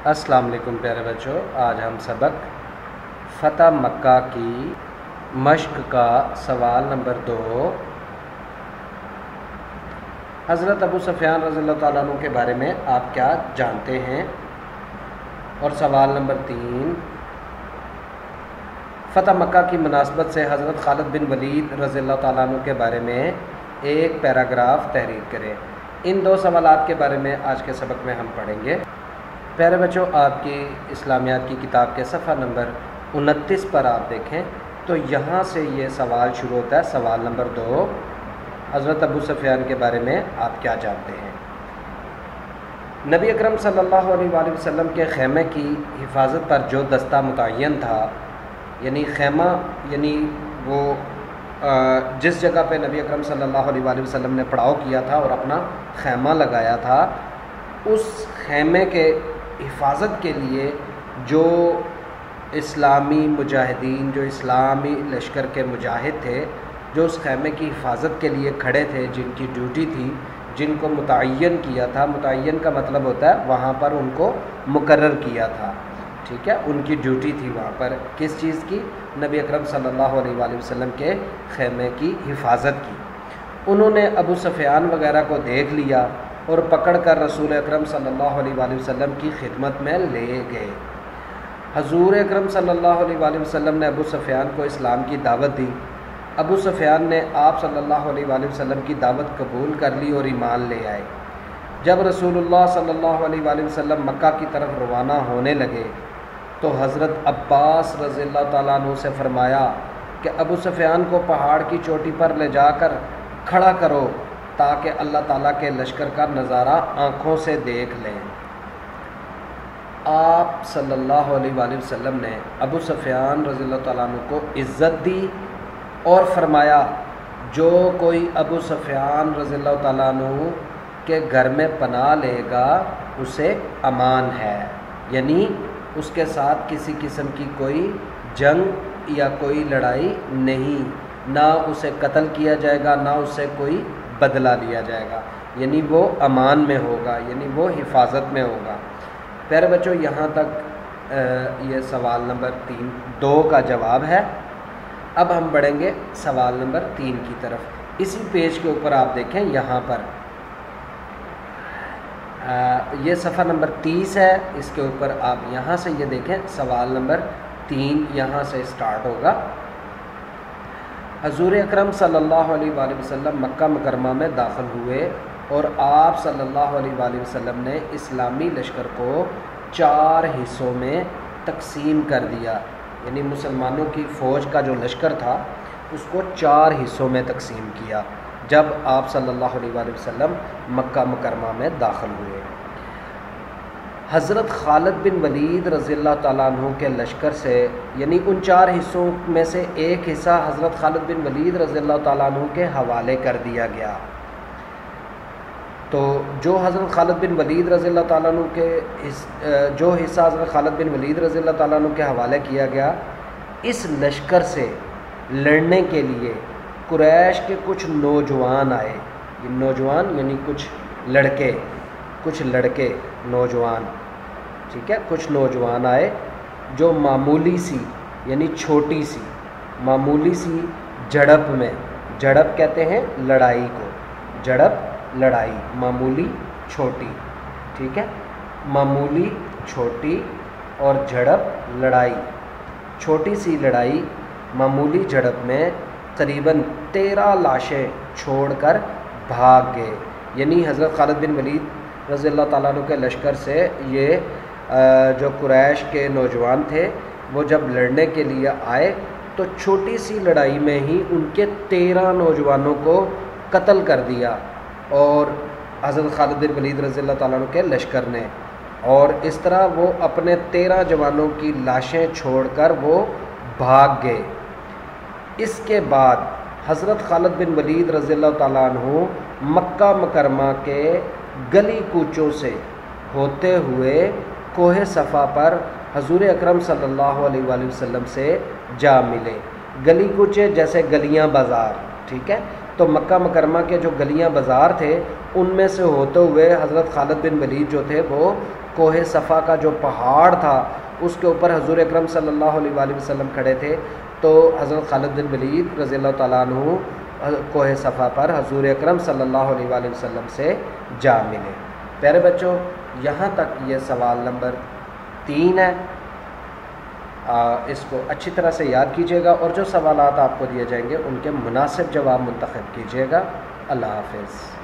अस्सलाम वालेकुम प्यारे बच्चों, आज हम सबक फ़तह मक्का की मश्क का सवाल नंबर दो। हज़रत अबू सफ़ियान रज़ी तु के बारे में आप क्या जानते हैं? और सवाल नंबर तीन, फ़तह मक्का की मुनासबत से हज़रत खालिद बिन वलीद रज़ी तु के बारे में एक पैराग्राफ तहरीर करें। इन दो सवाल के बारे में आज के सबक में हम पढ़ेंगे। प्यारे बच्चों, आपकी इस्लामियात की किताब के सफ़ा नंबर उनतीस पर आप देखें तो यहाँ से ये सवाल शुरू होता है। सवाल नंबर दो, हज़रत अबू सफ़ियान के बारे में आप क्या जानते हैं? नबी अकरम सल्लल्लाहु अलैहि वसल्लम के ख़ैमे की हिफाजत पर जो दस्ता मुतन था, यानी खेमा, यानी वो जिस जगह पे नबी अकरम सल्लल्लाहु अलैहि वसल्लम ने पड़ाव किया था और अपना खेमा लगाया था, उस खेमे के हिफाजत के लिए जो इस्लामी मुजाहिदीन, जो इस्लामी लश्कर के मुजाहिद थे, जो उस खैमे की हिफाजत के लिए खड़े थे, जिनकी ड्यूटी थी, जिनको मुतन किया था। मुतन का मतलब होता है वहाँ पर उनको मुकर किया था। ठीक है? उनकी ड्यूटी थी वहाँ पर। किस चीज़ की? नबी अकरम सल्लल्लाहु अलैहि वसल्लम के खैमे की हिफाजत की। उन्होंने अबू सफ़ियान वगैरह को देख लिया। और पकड़ कर रसूल अक्रम वसल्लम की खिदमत में ले गए। हजूर अक्रम वसल्लम ने अबू सफ़ियान को इस्लाम की दावत दी। अबू सफ़ियान ने आप अलैहि वसल्लम की दावत कबूल कर ली और ईमान ले आए। जब रसूलुल्लाह सल्लल्लाहु अलैहि वसल्लम मक्का की तरफ़ रवाना होने लगे तो हज़रत अब्बास रज़ी तु से फरमाया कि अबू सफ़ियान को पहाड़ की चोटी पर ले जाकर खड़ा करो। ताकि अल्लाह ताला के लश्कर का नज़ारा आँखों से देख लें। आप सल्लल्लाहु अलैहि वसल्लम ने अबू सफ़ियान रज़ी तु को इज़्ज़त दी और फरमाया, जो कोई अबू सफ़ियान रज़ी तु के घर में पना लेगा, उसे अमान है। यानी उसके साथ किसी किस्म की कोई जंग या कोई लड़ाई नहीं। ना उसे कत्ल किया जाएगा, ना उसे कोई बदला लिया जाएगा यानी वो अमान में होगा यानी वो हिफाजत में होगा। प्यारे बच्चों यहाँ तक ये सवाल नंबर तीन दो का जवाब है। अब हम बढ़ेंगे सवाल नंबर तीन की तरफ़। इसी पेज के ऊपर आप देखें यहाँ पर। आ, ये सफ़ा नंबर तीस है इसके ऊपर आप यहाँ से ये देखें सवाल नंबर तीन यहाँ से स्टार्ट होगा। हजूर अक्रम सल्लल्लाहु अलैहि वसल्लम मक्का मुकरमा में दाखिल हुए और आप अलैहि वसल्लम ने इस्लामी लश्कर को चार हिस्सों में तकसीम कर दिया। यानी मुसलमानों की फ़ौज का जो लश्कर था, उसको चार हिस्सों में तकसीम किया, जब आप अलैहि वसल्लम मक्का मुकरमा में दाखिल हुए। हज़रत खालिद बिन वलीद रज़ी तु के लश्कर से यानी उन चार हिस्सों में से एक हिस्सा हज़रत खालिद बिन वलीद रज़ी तु के हवाले कर दिया गया। तो जो हज़रत खालिद बिन वलीद रज़ी तु के हिस, जो हिस्सा हज़रत खालिद बिन वलीद रज़ी तु के हवाले किया गया इस लश्कर से लड़ने के लिए कुरैश के कुछ नौजवान आए। नौजवान यानी कुछ लड़के कुछ लड़के नौजवान, ठीक है? कुछ नौजवान आए जो मामूली सी, यानी छोटी सी, मामूली सी झड़प में, झड़प कहते हैं लड़ाई को, झड़प, लड़ाई, मामूली, छोटी, ठीक है? मामूली, छोटी और झड़प, लड़ाई, छोटी सी लड़ाई, मामूली झड़प में करीबन तेरह लाशें छोड़कर भाग गए, यानी हज़रत खालिद बिन वलीद रज़ी अल्लाह तु के लश्कर से ये जो कुरैश के नौजवान थे, वो जब लड़ने के लिए आए तो छोटी सी लड़ाई में ही उनके तेरह नौजवानों को कत्ल कर दिया और हज़रत खालिद बिन वलीद रज़ी तु के लश्कर ने। और इस तरह वो अपने तेरह जवानों की लाशें छोड़कर वो भाग गए। इसके बाद हज़रत खालिद बिन वलीद रज़ी अल्लाह तु मक्का मकरमा के गली कूचों से होते हुए कोह सफ़ा पर हजूर अकरम सल्लल्लाहु से जा मिले। गली कूचे जैसे गलियाँ बाज़ार, ठीक है? तो मक्का मकरमा के जो गलियाँ बाज़ार थे, उनमें से होते हुए हज़रत खालिद बिन वलीद जो थे, वो कोह सफ़ा का जो पहाड़ था, उसके ऊपर हजूर अक्रम अलैहि वसल्लम खड़े थे। तो हज़रत खालिद बिन वलीद रज़ी तु कोह सफ़ा पर हजूर अक्रम सल्लल्लाहु से जा मिले। प्यारे बच्चों यहाँ तक ये सवाल नंबर तीन है। आ, इसको अच्छी तरह से याद कीजिएगा और जो सवाल आपको दिए जाएँगे उनके मुनासिब जवाब मंतखब कीजिएगा। अल्लाह हाफिज़।